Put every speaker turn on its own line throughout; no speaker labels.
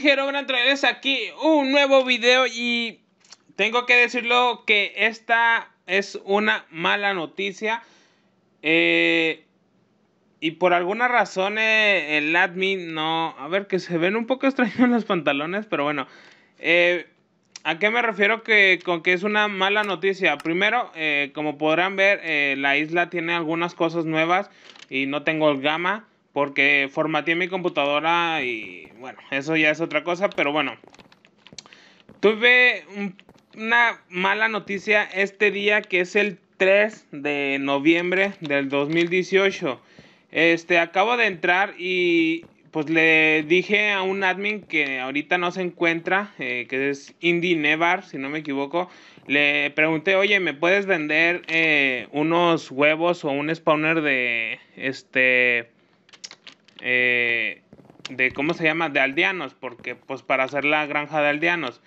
Jero traerles aquí un nuevo video y tengo que decirlo que esta es una mala noticia. Eh, y por alguna razón eh, el admin no... A ver, que se ven un poco extraños los pantalones, pero bueno. Eh, ¿A qué me refiero que, con que es una mala noticia? Primero, como podrán ver, la isla tiene algunas cosas nuevas y no tengo el gamma porque formateé mi computadora y bueno, eso ya es otra cosa, pero bueno. Tuve una mala noticia este día que es el 3 de noviembre del 2018. Este, acabo de entrar y pues le dije a un admin que ahorita no se encuentra, eh, que es Indie Nevar, si no me equivoco. Le pregunté, oye, ¿me puedes vender eh, unos huevos o un spawner de este eh, de cómo se llama de aldeanos porque pues para hacer la granja de aldeanos.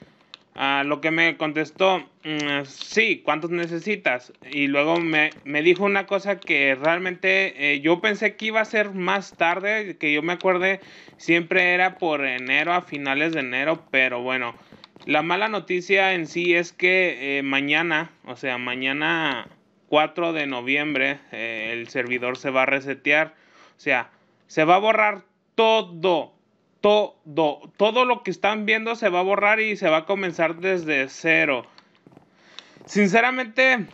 A lo que me contestó mm, sí cuántos necesitas y luego me, dijo una cosa que realmente eh, yo pensé que iba a ser más tarde que yo me acuerde siempre era por enero a finales de enero pero bueno la mala noticia en sí es que eh, mañana o sea mañana 4 de noviembre el servidor se va a resetear. O sea se va a borrar todo, todo, todo lo que están viendo se va a borrar y se va a comenzar desde cero. Sinceramente,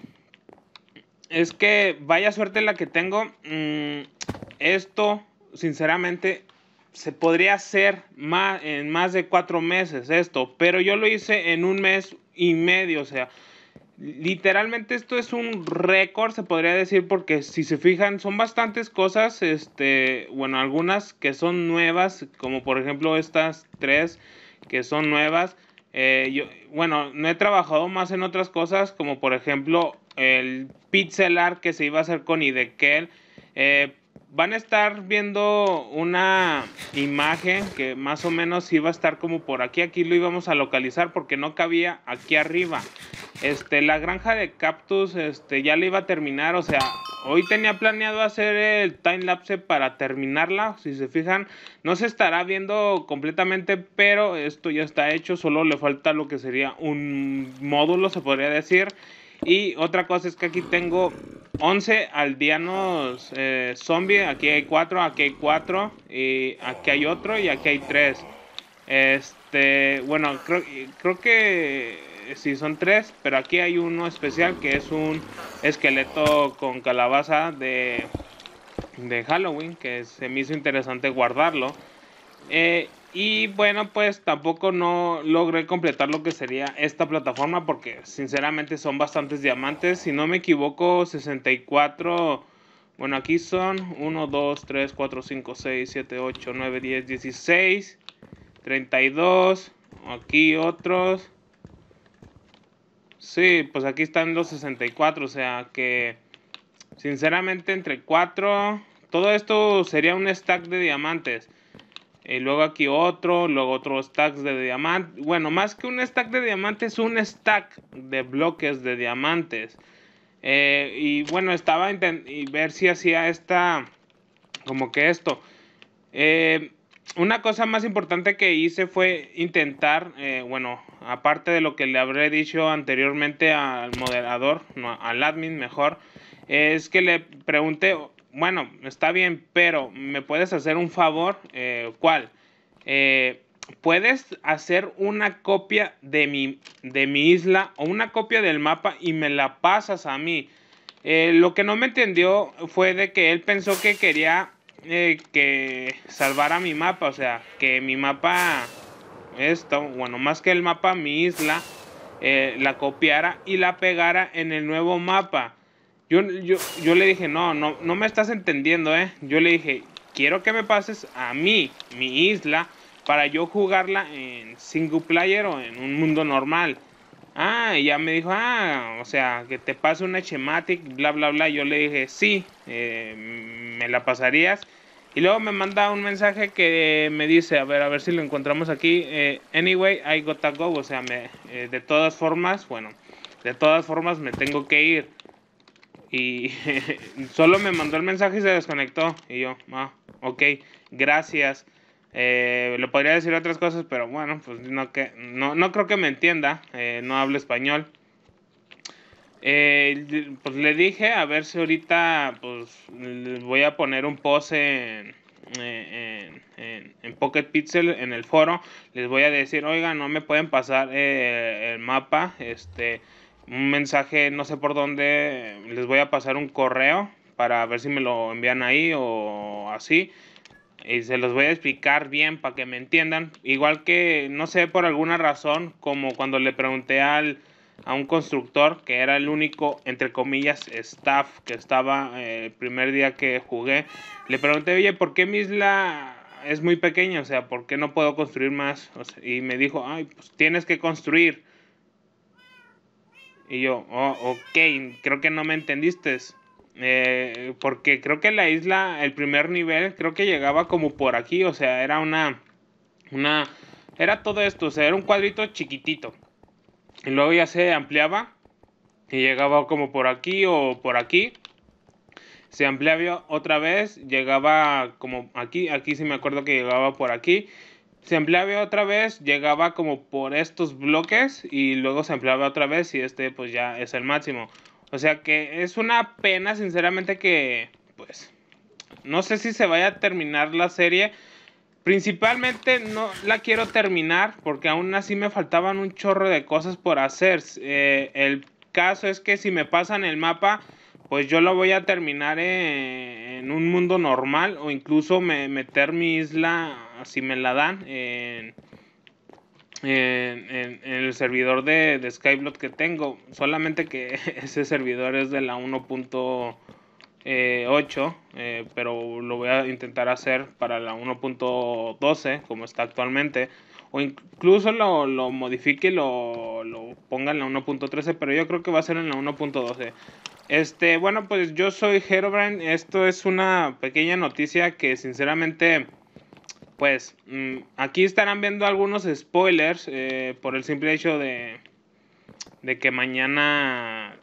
es que vaya suerte la que tengo. Mm, esto, sinceramente, se podría hacer más, en más de cuatro meses esto, pero yo lo hice en un mes y medio, o sea, literalmente esto es un récord, se podría decir, porque si se fijan, son bastantes cosas, este, bueno, algunas que son nuevas, como por ejemplo estas tres que son nuevas. Eh, yo, bueno, no he trabajado más en otras cosas, como por ejemplo el pixel art que se iba a hacer con Idekel. Eh, van a estar viendo una imagen que más o menos iba a estar como por aquí. Aquí lo íbamos a localizar porque no cabía aquí arriba. Este, la granja de cactus, este, ya le iba a terminar. O sea, hoy tenía planeado hacer el time lapse para terminarla. Si se fijan, no se estará viendo completamente, pero esto ya está hecho. Solo le falta lo que sería un módulo, se podría decir. Y otra cosa es que aquí tengo 11 aldeanos eh, zombie. Aquí hay 4, aquí hay 4. Y aquí hay otro y aquí hay 3. Este, bueno, creo, creo que sí son 3. Pero aquí hay uno especial que es un esqueleto con calabaza de, de Halloween. Que se me hizo interesante guardarlo. Eh, y bueno, pues tampoco no logré completar lo que sería esta plataforma porque sinceramente son bastantes diamantes. Si no me equivoco, 64... Bueno, aquí son 1, 2, 3, 4, 5, 6, 7, 8, 9, 10, 16, 32. Aquí otros. Sí, pues aquí están los 64. O sea que sinceramente entre 4... Todo esto sería un stack de diamantes. Y luego aquí otro, luego otro stacks de diamantes. Bueno, más que un stack de diamantes, un stack de bloques de diamantes. Eh, y bueno, estaba y ver si hacía esta, como que esto. Eh, una cosa más importante que hice fue intentar, eh, bueno, aparte de lo que le habré dicho anteriormente al moderador, no, al admin mejor, es que le pregunté, bueno, está bien, pero ¿me puedes hacer un favor? Eh, ¿Cuál? Eh, puedes hacer una copia de mi, de mi isla o una copia del mapa y me la pasas a mí. Eh, lo que no me entendió fue de que él pensó que quería que salvara mi mapa, o sea, que mi mapa, esto, bueno, más que el mapa, mi isla, la copiara y la pegara en el nuevo mapa. Yo, yo, le dije, no, no, no me estás entendiendo, ¿eh? Yo le dije, quiero que me pases a mí, mi isla, para yo jugarla en single player o en un mundo normal. Ah, y ya me dijo, ah, o sea, que te pase una schematic, bla, bla, bla. Yo le dije, sí, eh, me la pasarías. Y luego me manda un mensaje que me dice, a ver, a ver si lo encontramos aquí. Eh, anyway, I gotta go. O sea, me, eh, de todas formas, bueno, de todas formas me tengo que ir. Y solo me mandó el mensaje y se desconectó. Y yo, ah, ok, gracias. Eh, le podría decir otras cosas, pero bueno, pues no, que, no, no creo que me entienda. Eh, no hablo español. Eh, pues le dije a ver si ahorita pues voy a poner un post en, en, en, Pocket Pixel en el foro. Les voy a decir, oiga, no me pueden pasar el mapa. Este, un mensaje, no sé por dónde. Les voy a pasar un correo para ver si me lo envían ahí o así y se los voy a explicar bien para que me entiendan. Igual que, no sé, por alguna razón, como cuando le pregunté al, a un constructor que era el único, entre comillas, staff que estaba eh, el primer día que jugué, le pregunté, oye, ¿por qué mi isla es muy pequeña? O sea, ¿por qué no puedo construir más? y me dijo, ay, pues tienes que construir. Y yo, oh, ok, creo que no me entendiste. Eh, porque creo que la isla, el primer nivel, creo que llegaba como por aquí, o sea, era una, una, era todo esto, o sea, era un cuadrito chiquitito. Y luego ya se ampliaba y llegaba como por aquí o por aquí. Se ampliaba otra vez, llegaba como aquí, aquí sí me acuerdo que llegaba por aquí. Se ampliaba otra vez, llegaba como por estos bloques y luego se ampliaba otra vez y este pues ya es el máximo. O sea que es una pena, sinceramente, que pues no sé si se vaya a terminar la serie. Principalmente no la quiero terminar porque aún así me faltaban un chorro de cosas por hacer. Eh, el caso es que si me pasan el mapa, pues yo lo voy a terminar en, un mundo normal o incluso me, meter mi isla, si me la dan, en en, el servidor de, de, Skyblock que tengo. Solamente que ese servidor es de la 1.8, eh, pero lo voy a intentar hacer para la 1.12, como está actualmente. O incluso lo, lo modifique y lo, lo ponga en la 1.13, pero yo creo que va a ser en la 1.12. Este, bueno, pues yo soy Herobrine. Esto es una pequeña noticia que sinceramente pues aquí estarán viendo algunos spoilers por el simple hecho de, de que mañana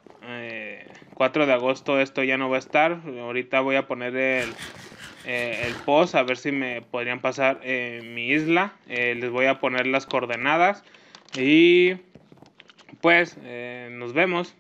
4 de agosto esto ya no va a estar. Ahorita voy a poner el, el post a ver si me podrían pasar mi isla. les voy a poner las coordenadas y pues nos vemos.